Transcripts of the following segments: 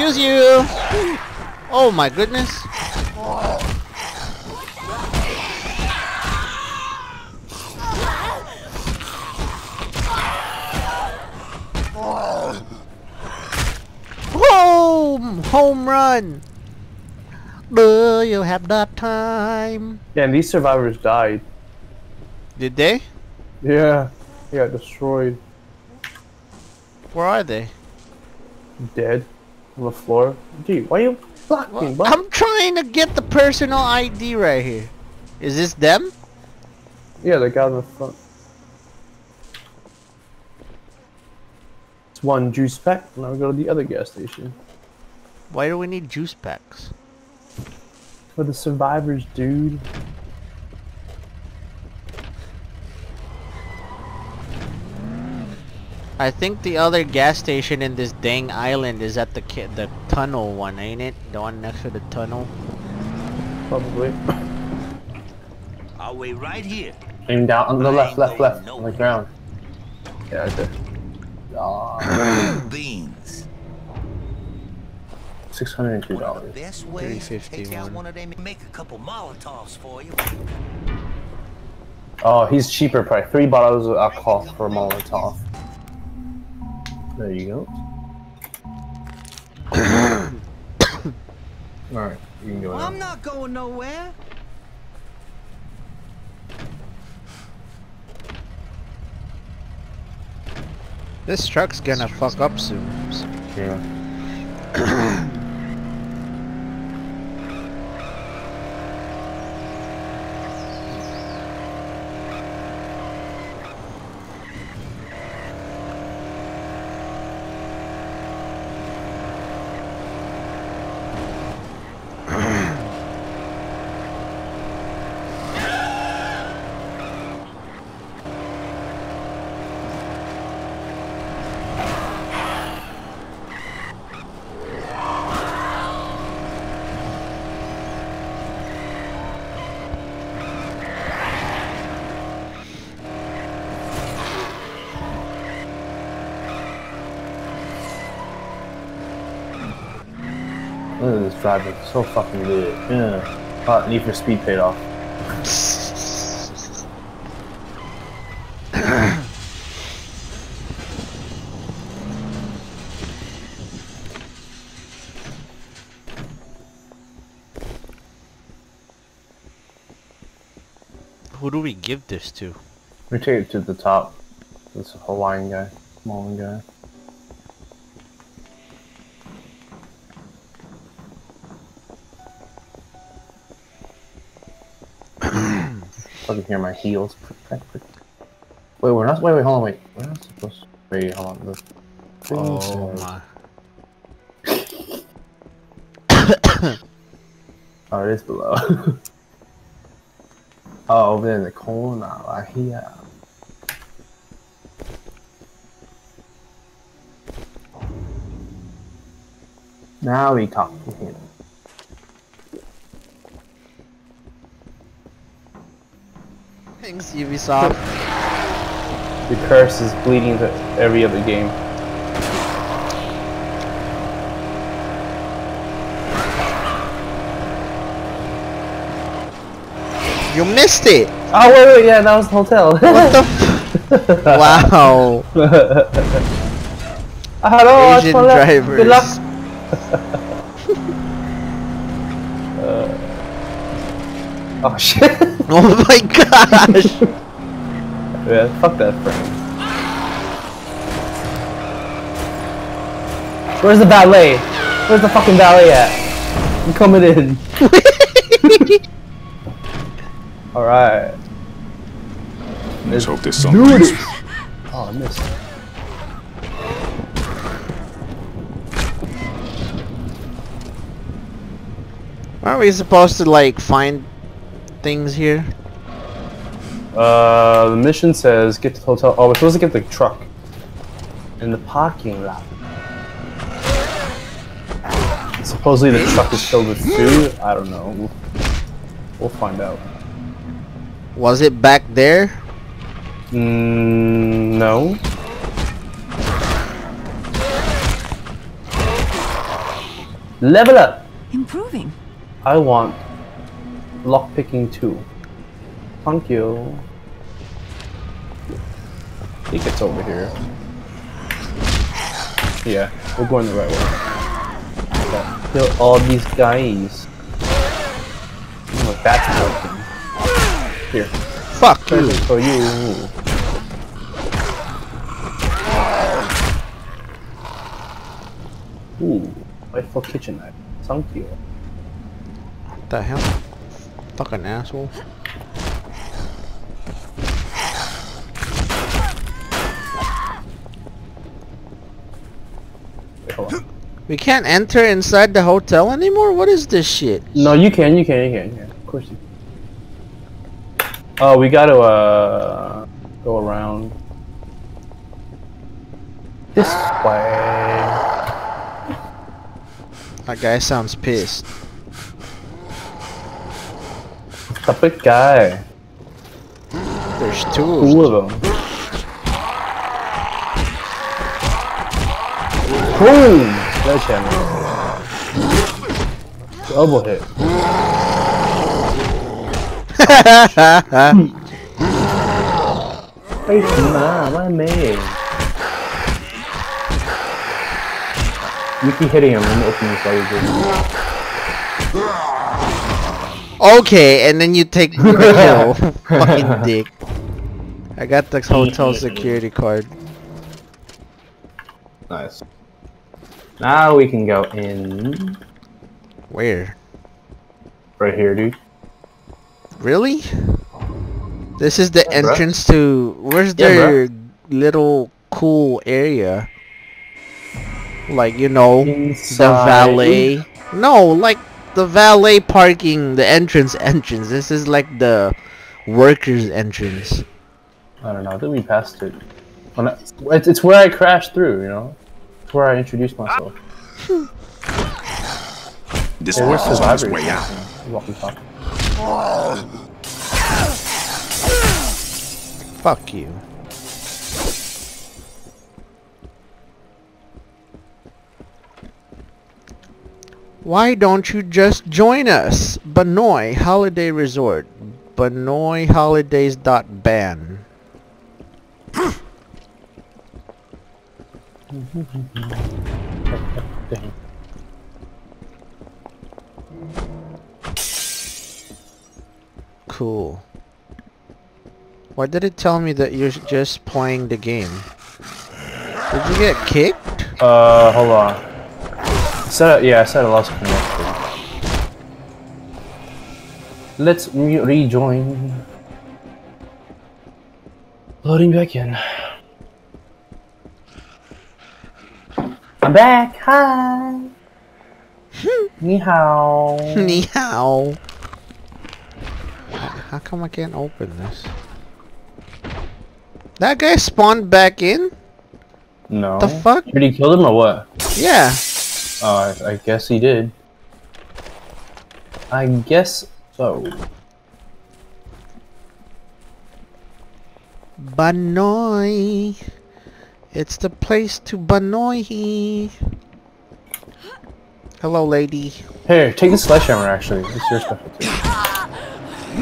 Excuse you. Oh my goodness. Home! Home run! Do you have the time? Yeah, and these survivors died. Did they? Yeah. They got destroyed. Where are they? Dead. On the floor. Gee, why are you blocking, bud? I'm trying to get the personal ID right here. Is this them? Yeah, the guy in the front. It's one juice pack. Now we go to the other gas station. Why do we need juice packs? For the survivors, dude. I think the other gas station in this dang island is at the ki the tunnel one, ain't it? The one next to the tunnel. Probably. I'll wait right here. Aim down on the I left, left, going left. On the ground. Yeah, right there. Ah, Beans. six hundred and two One the dollars. best ways to take 351. out one of them and make a couple Molotovs for you. Oh, he's cheaper probably. Three bottles of alcohol for a Molotov. There you go. Alright, you can go Well, now. I'm not going nowhere. This truck's gonna fuck up soon. Yeah. driving. So fucking good. Yeah. Ah, Need for Speed paid off. Who do we give this to? We take it to the top. This Hawaiian guy. Smalling guy. Fucking hear my heels. Wait, we're not. Wait, wait, hold on, wait. We're not supposed to. Wait, hold on. The Oh my. Oh, it is below. oh, over there in the corner, right here. Now we talk to him. Thanks, Ubisoft. The curse is bleeding to every other game. You missed it! Oh wait, wait, yeah, that was the hotel. What the f- Wow. Hello, Asian drivers. Good luck. Uh, oh shit. Oh my gosh! yeah, fuck that frame. Where's the ballet? Where's the fucking ballet at? I'm coming in. Alright. Let's hope there's something. Dude. useful. Oh, I missed. Aren't we supposed to like find things here? Uh, the mission says get to the hotel. Oh, we're supposed to get the truck in the parking lot. Supposedly the truck is filled with food. I don't know. We'll, we'll find out. Was it back there? Mm, no. Level up! Improving. I want lockpicking too. Thank you. I think it's over here. Yeah, we're going the right way. Okay. Kill all these guys. Oh, that's broken. Here, Fuck you. present for you. Ooh, rightful kitchen knife. Thank you. What the hell? Fucking asshole. Wait, hold on. We can't enter inside the hotel anymore? What is this shit? No, you can, you can, you can, yeah. Of course you can. Oh, we gotta, uh, go around. This way. That guy sounds pissed. The big guy. There's two of Two them. of them. Boom! Sledgehammer. Double hit. Hey, man, my man. You keep hitting him and open this while you okay, and then you take the kill. Fucking dick. I got the hotel security card. Nice. Now we can go in Where? right here, dude. Really? This is the Yeah, bruh. entrance to... Where's Yeah, their little cool area? Like, you know, the Inside. valet. No, like the valet parking, the entrance entrance. This is like the workers entrance. I don't know. I think we passed it. When I- it's, it's where I crashed through, you know? It's where I introduced myself. This Hey, one where's is on its way out. Walkie talkie. Fuck you. Why don't you just join us? Banoi Holiday Resort. BanoiHolidays.ban. Dang. Cool. Why did it tell me that you're just playing the game? Did you get kicked? Uh, hold on. Yeah, I said I lost connection. Let's re rejoin. Loading back in. I'm back. Hi. Ni hao. Ni hao. How come I can't open this? That guy spawned back in? No. The fuck? Did he kill him or what? Yeah. Oh, I, I guess he did. I guess so. Banoi. It's the place to Banoy. Hello, lady. Here, take the sledgehammer. Actually, it's your.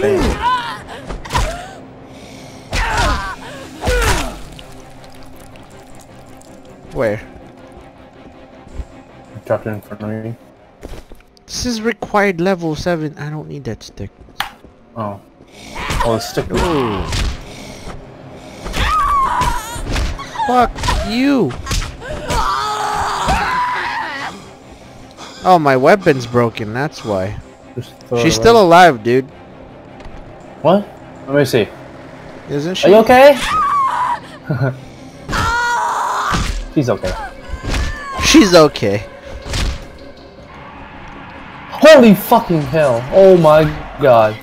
Bam. Where? Dropped it in front of me. This is required level 7. I don't need that stick. Oh. Oh, the stick. Ooh. Fuck you. Oh, my weapon's broken. That's why. Just throw it She's still alive, dude. What? Let me see. Isn't she? Are you okay? She's okay. She's okay. Holy fucking hell! Oh my god!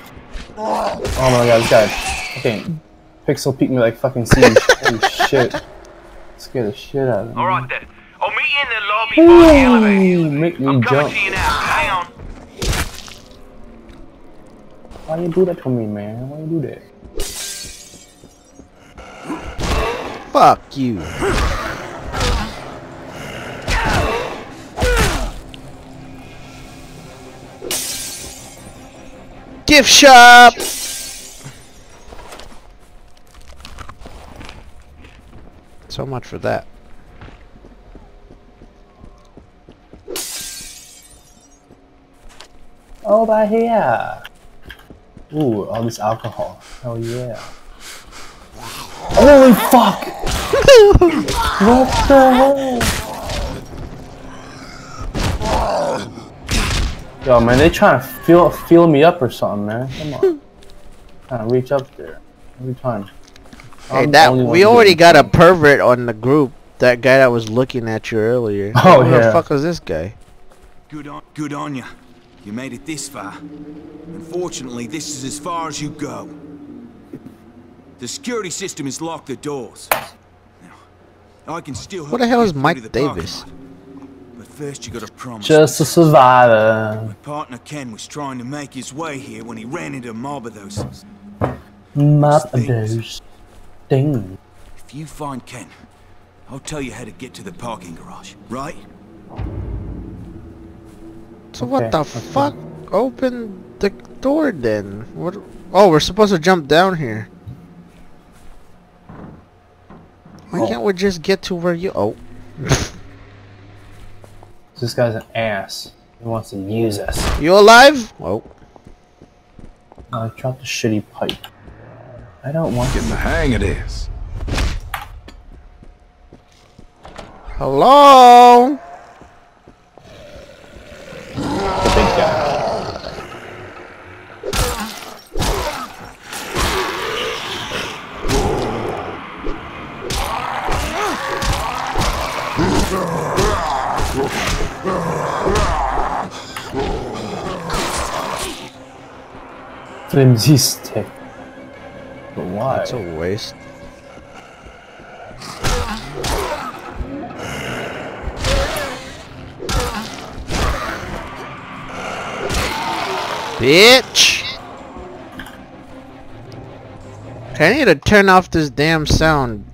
Oh my god, this guy fucking pixel peeked me like fucking siege. Holy shit! Scared the shit out of me. All right then. I'll meet you in the lobby by the elevator. Make me I'm coming to you now. Hang on. Why you do that to me, man? Why you do that? Fuck you. Gift shop! So much for that. Oh, Over here. Ooh, all this alcohol. Hell yeah. Holy fuck! what the hell? Yo, man, they trying to feel feel me up or something, man. Come on. trying to reach up there every time. Hey, I'm that one we already got a pervert on the group. That guy that was looking at you earlier. Oh, Who yeah. the fuck was this guy? Good on, good on you. You made it this far. Unfortunately, this is as far as you go. The security system has locked the doors. Now, I can still. What the hell is Mike to parking Davis? lot. But first, you gotta promise. Just a survivor. Uh. My partner Ken was trying to make his way here when he ran into a mob of those. Mop those things. If you find Ken, I'll tell you how to get to the parking garage, right? So what the okay. fuck? Open the door then. What? Oh, we're supposed to jump down here. Why Oh. can't we just get to where you? Oh, This guy's an ass. He wants to use us. you alive? Oh, I dropped a shitty pipe. I don't want Getting the hang of this. hello. Flimsy stick. But why? That's a waste. Bitch! I need to turn off this damn sound.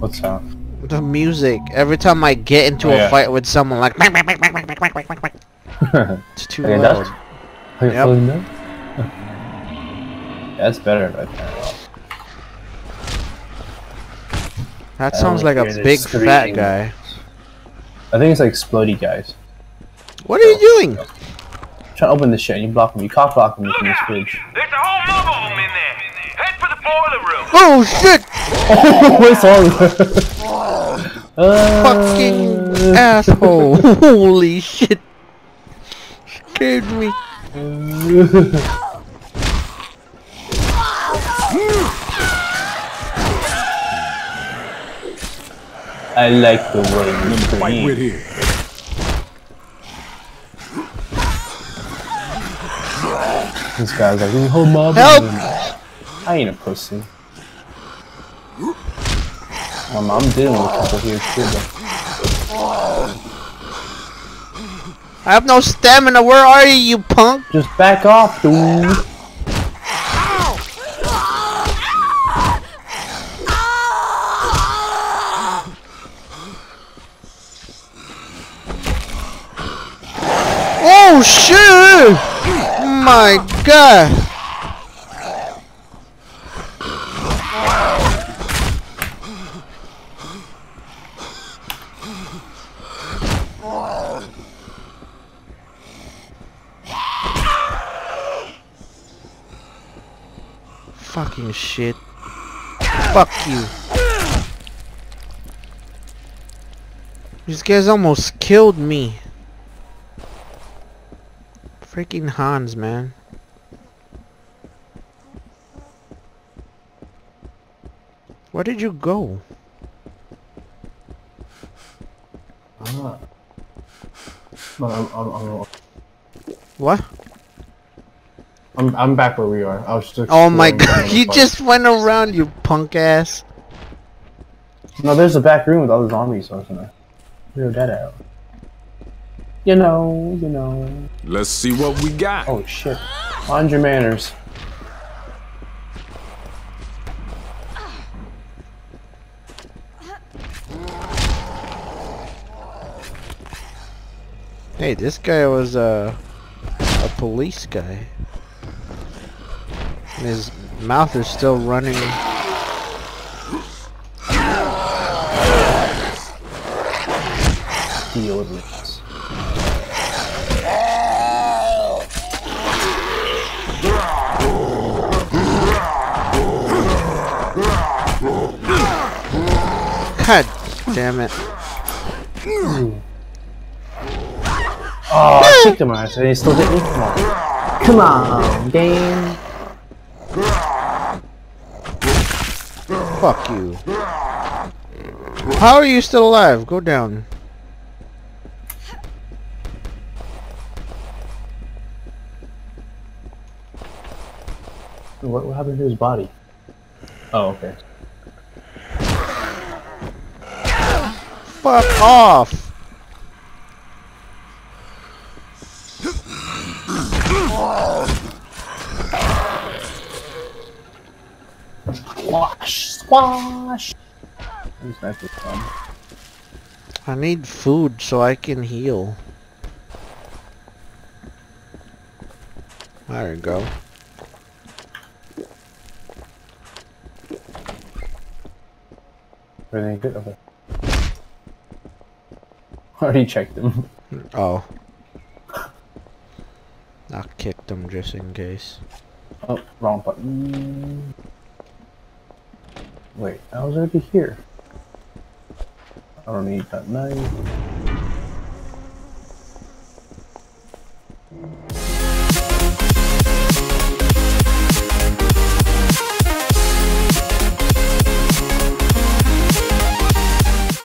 What's that? The music. Every time I get into Oh, a yeah. fight with someone like it's too Okay, loud. that's- Are you Yep. Feeling? That's better if I turn it off. That I sounds like a hear the big fat guy. I think it's like explodey guys. What are you doing? Trying to open this shit and you block me. You cock block me from this bridge. There's a whole mob of them in there. Head for the boiler room. Oh shit! What's wrong? uh, Fucking asshole! Holy shit! Scared me. I like the way you Fight with scream. here. This guy's like, we hold mob. Help! I ain't a pussy. My mom dealing with a couple here too, but I have no stamina. Where are you, you punk? just back off, dude. Oh shit! My god! Fucking shit. Fuck you. These guys almost killed me. Freaking Hans, man. Where did you go? I'm not. No, I'm, I'm, I'm, What? I'm, I'm back where we are. I was just. Oh my god, you park. just went around, you punk ass. No, there's a back room with all the zombies, wasn't there? Clear that out. You know, you know. Let's see what we got. Oh shit. Mind your manners. Hey, this guy was uh, a police guy. His mouth is still running. Deodorants. God damn it. Oh, I kicked him ass and he still hit me? Come on. Come on, game. Fuck you. How are you still alive? Go down. What, what happened to his body? Oh, okay. Fuck off! Squash! Squash! These knives are fun. I need food so I can heal. There we go. Everything good? Okay. Already checked them. Oh. I kicked them just in case. Oh, wrong button. Wait, I was already here. I don't need that knife.